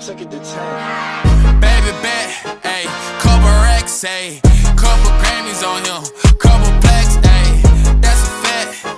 Took it to 10. Baby bet, ayy, couple racks, ayy, couple Grammys on him, couple plaques, ayy, that's a fact,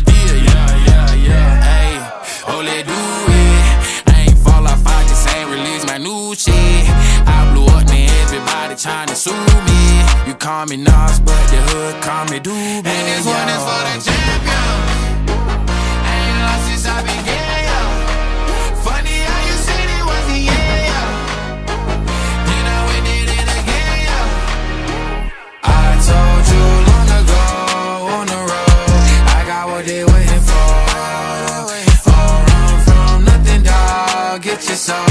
oh, let do it. I ain't fall off, I just ain't release my new shit. I blew up, man, everybody trying to sue me. You call me Nas, but the hood call me Doobie. And this one is for the champion. Ain't lost since I began, yo. Funny how you said it was a year, yo. Then I went did it again, yo. I told you long ago on the road, I got what they waiting for. Get your soul,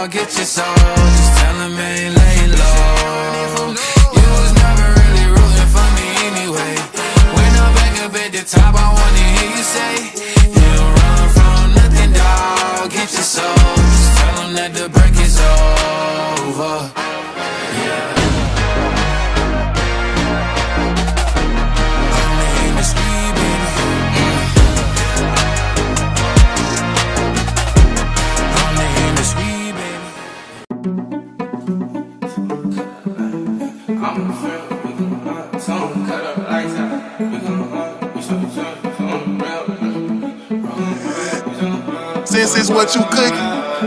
Dog. Get your soul, I'm in the we gon' hunt, tone, cut up lights out. We gon' hunt, we show jump, on the rail, Since it's what you cooking.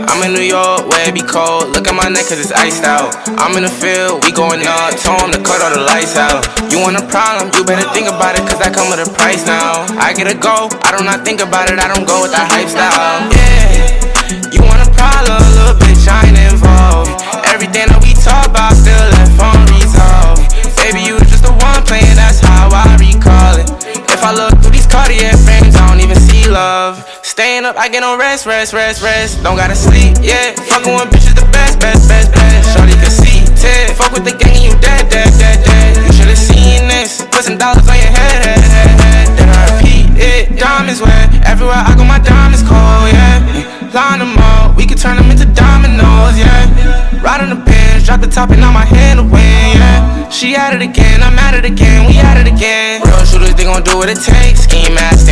I'm in New York, where it be cold. Look at my neck, cause it's iced out. I'm in the field, we going up, tone to cut all the lights out. You want a problem, you better think about it, cause I come with a price now. I get a go, I do not think about it, I don't go with that hype style. Yeah, you want a problem, little bitch, I ain't involved. Staying up, I get no rest, rest, rest, rest. Don't gotta sleep, yeah. Fucking with bitches the best, best, best, best. Shorty can see, Ted. Fuck with the gang, you dead, dead, dead, dead. You should've seen this. Put some dollars on your head, head, head, head. Then I repeat it. Diamonds wet. Everywhere I go, my diamonds cold, yeah. Line them up, we can turn them into dominoes, yeah. Ride on the bench, drop the top and now my hand away, yeah. She at it again, I'm at it again, we at it again. Real shooters, they gon' do what it takes. Scheme ass,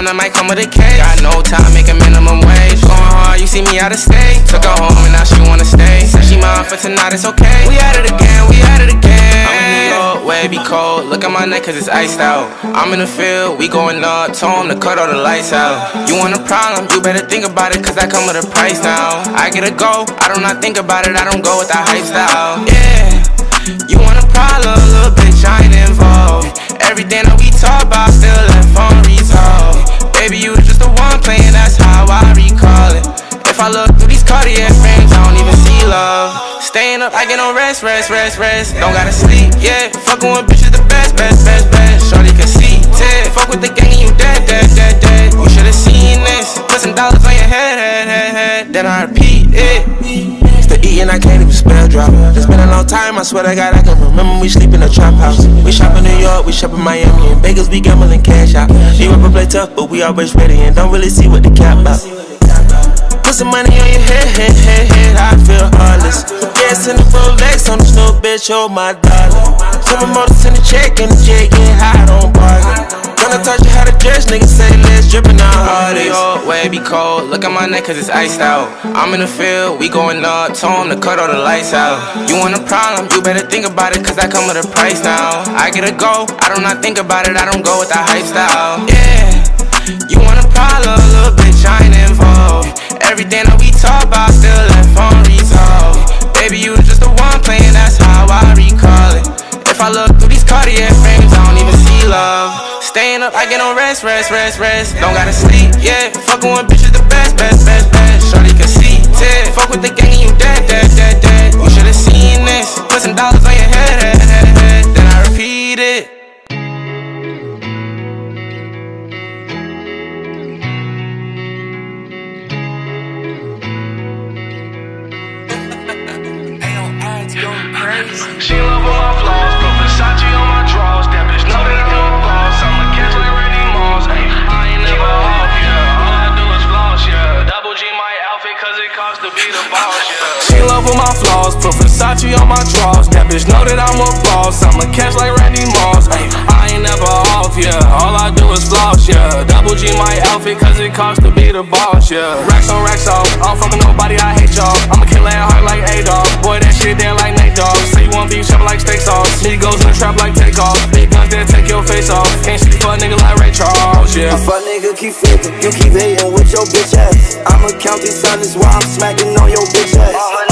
That might come with a case. Got no time, make a minimum wage. Going hard, you see me out of state. Took her home and now she wanna stay. Said she mine for tonight, it's okay. We at it again, we at it again. I'm in New York, be cold. Look at my neck, cause it's iced out. I'm in the field, we going up. Told 'em to cut all the lights out. You want a problem, you better think about it, cause I come with a price now. I get a go, I do not think about it, I don't go with that hype style. Yeah, you want a problem, little bitch, I ain't involved. Everything that we talk about still left unresolved. Baby, you was just the one playing, that's how I recall it. If I look through these Cartier frames, I don't even see love. Staying up, I get no rest, rest, rest, rest. Don't gotta sleep, yeah. Fucking with bitches, the best, best, best, best. Shorty can see, it. Fuck with the gang, and you dead, dead, dead, dead. You should've seen this. Put some dollars on your head, head, head, head. Then I repeat it. And I can't even spell drop. It's been a long time, I swear to God, I can remember we sleep in a trap house. We shop in New York, we shop in Miami, in Vegas, we gambling cash out. She rapper play tough, but we always ready and don't really see what the cap about. Put some money on your head, head, head, head, I feel heartless. Gas in the Rolex on this new bitch, oh my darling. Some motors in the check and the jet get high, don't bargain. Gonna touch you how to dress, niggas say let's drippin' out. Yo, way be cold. Look at my neck cause it's iced out. I'm in the field, we going up. Told him to cut all the lights out. You want a problem, you better think about it cause I come with a price now. I get a go, I do not think about it, I don't go with the hype style. Yeah, you want a problem, little bitch, I ain't involved. Everything that we talk about still left unresolved. Up, I get no rest, rest, rest, rest. Don't gotta sleep, yeah. Fucking with bitches, the best, best, best, best. Shorty can see it. Fuck with the gang, all my flaws, put Versace on my drawers. That bitch know that I'm a boss. I'm a catch like Randy Moss. Ay, I ain't never off, yeah. All I do is floss, yeah. Double G my outfit, cause it costs to be the boss, yeah. Racks on racks off. I don't fuck with nobody, I hate y'all. I'm a killer at heart like A-Dog. Boy, that shit damn like Nate Dogg. Say you want beef, chop like steak sauce. goes in the trap like takeoff. Big guns that take your face off. Can't sleep for a nigga like Ray Charles, yeah. Fuck nigga keep flipping, you keep hating with your bitch ass. I'ma count these hundreds while I'm smacking on your bitch ass.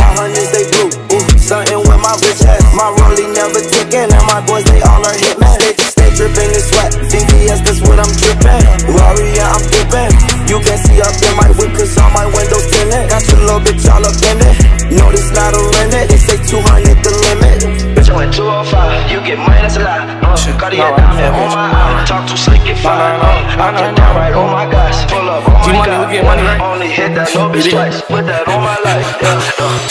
My rollie never ticking, and my boys they all are hitmen. Stay, stay dripping in sweat, VVS that's what I'm dripping. Rory, yeah, I'm dipping. You can see up in my whip, cause all my windows tinted. Got your little bitch all up in it. No, this not a limit, they say 200 the limit. Bitch, I went 205, you get minus a lot. Uh, got it down here on my eye. Talk too slick, get fine. Uh, I get down right, oh my gosh. Pull up, God. we get money? Only hit that no bitch twice. Put that on my life.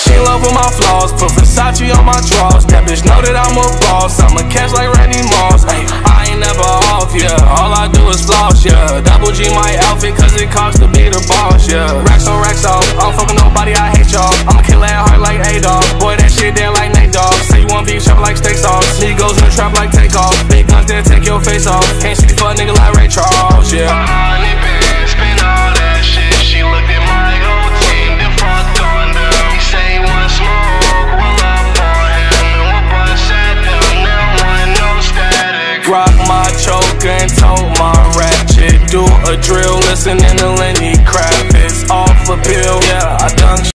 She love with my flaws, put Versace on my drawers. That bitch know that I'm a boss. I'm a catch like Randy Moss. Ay, I ain't never off, yeah. All I do is floss, yeah. Double G my outfit, cause it costs to be the boss, yeah. Racks on racks off. I don't fuck with nobody, I hate y'all. I'm a kill at heart like A-Dog. Boy, that shit damn like Nate Dogg. Say you want beef, chop like steak sauce. Migos in the trap like takeoff. Big guns that take your face off. Can't sleep for a nigga like Ray Charles, yeah. Drill, listening to Lenny Kravitz. Off a pill, yeah, I done